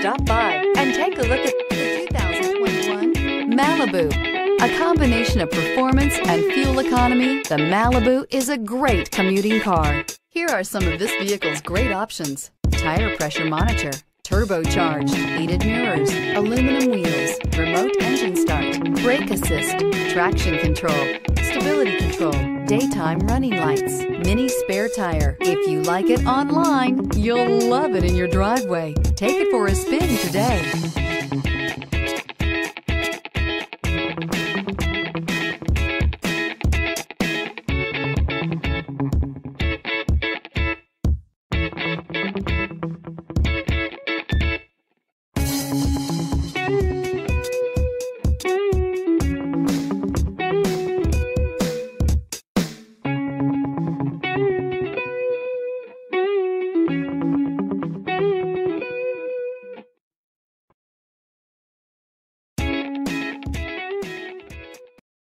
Stop by and take a look at the 2021 Malibu. A combination of performance and fuel economy, the Malibu is a great commuting car. Here are some of this vehicle's great options. Tire pressure monitor, turbocharged, heated mirrors, aluminum wheels, remote engine start, brake assist, traction control, stability control, daytime running lights, mini spare tire. If you like it online, you'll love it in your driveway. Take it for a spin today.